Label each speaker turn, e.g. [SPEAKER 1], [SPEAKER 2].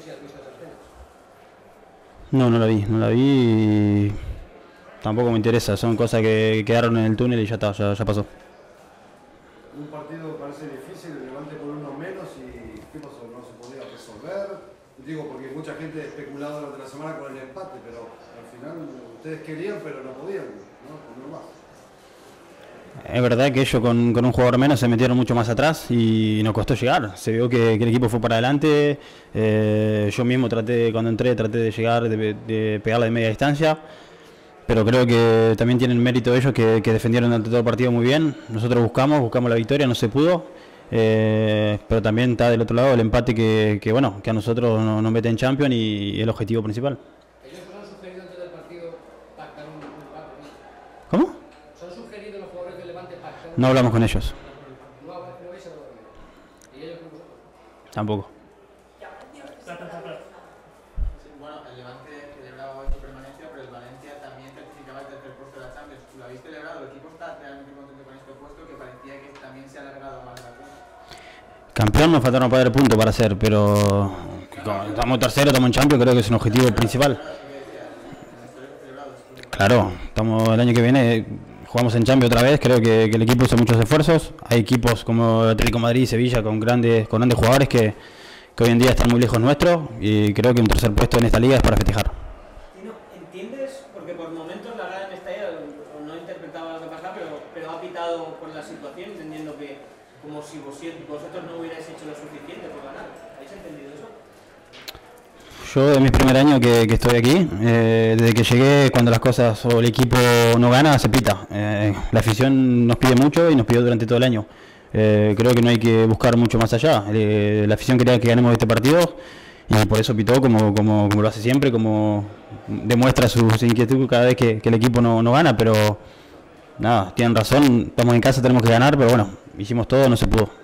[SPEAKER 1] si has visto esa escena.
[SPEAKER 2] No, no la vi, no la vi y tampoco me interesa, son cosas que quedaron en el túnel y ya está, ya, ya pasó.
[SPEAKER 3] Un partido parece difícil, el Levante por uno menos y ¿qué pasó? ¿No se podía resolver? Digo, porque mucha gente especulado durante la semana con el empate, pero al final ustedes querían pero no podían, ¿no?
[SPEAKER 2] Es verdad que ellos con, con un jugador menos se metieron mucho más atrás y nos costó llegar. Se vio que, que el equipo fue para adelante. eh, yo mismo traté, cuando entré, traté de llegar, de, de pegarla de media distancia. Pero creo que también tienen mérito ellos que, que defendieron durante todo el partido muy bien. Nosotros buscamos, buscamos la victoria, no se pudo. eh, pero también está del otro lado el empate que, que, bueno, que a nosotros nos, nos mete en Champions y, y el objetivo principal.
[SPEAKER 1] Ellos os han sugerido antes del partido pactar un, un pacto, ¿no?
[SPEAKER 2] ¿Cómo?
[SPEAKER 1] ¿Os han sugerido los jugadores
[SPEAKER 2] No hablamos con ellos, tampoco. Campeón nos faltaron para el punto para ser, pero estamos tercero, estamos en Champions, creo que es un objetivo principal. Claro, estamos el año que viene, jugamos en Champions otra vez, creo que, que el equipo hizo muchos esfuerzos. Hay equipos como Atlético Madrid y Sevilla con grandes, con grandes jugadores que, que hoy en día están muy lejos nuestros y creo que un tercer puesto en esta liga es para festejar.
[SPEAKER 4] ¿entiendes? Porque por momentos la verdad en esta era no interpretaba lo que pasaba, pero, pero ha pitado por la situación, entendiendo que como si vos- vosotros no hubierais hecho lo suficiente por ganar. ¿Habéis entendido eso?
[SPEAKER 2] Yo es mi primer año que, que estoy aquí, eh, desde que llegué cuando las cosas o el equipo no gana, se pita. Eh, la afición nos pide mucho y nos pidió durante todo el año. Eh, creo que no hay que buscar mucho más allá. Eh, la afición quería que ganemos este partido y por eso pitó como, como, lo hace siempre, como demuestra su, su inquietud cada vez que, que el equipo no, no gana, pero nada, tienen razón, estamos en casa, tenemos que ganar, pero bueno, hicimos todo, no se pudo.